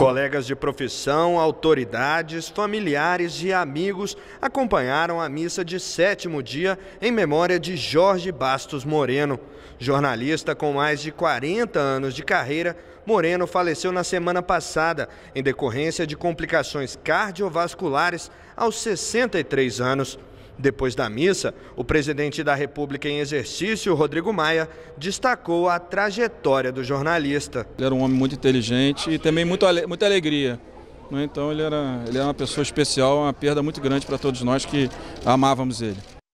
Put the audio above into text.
Colegas de profissão, autoridades, familiares e amigos acompanharam a missa de sétimo dia em memória de Jorge Bastos Moreno. Jornalista com mais de 40 anos de carreira, Moreno faleceu na semana passada em decorrência de complicações cardiovasculares aos 63 anos. Depois da missa, o presidente da República em exercício, Rodrigo Maia, destacou a trajetória do jornalista. Ele era um homem muito inteligente e também muito, muita alegria. Né? Então ele era, ele era uma pessoa especial, uma perda muito grande para todos nós que amávamos ele.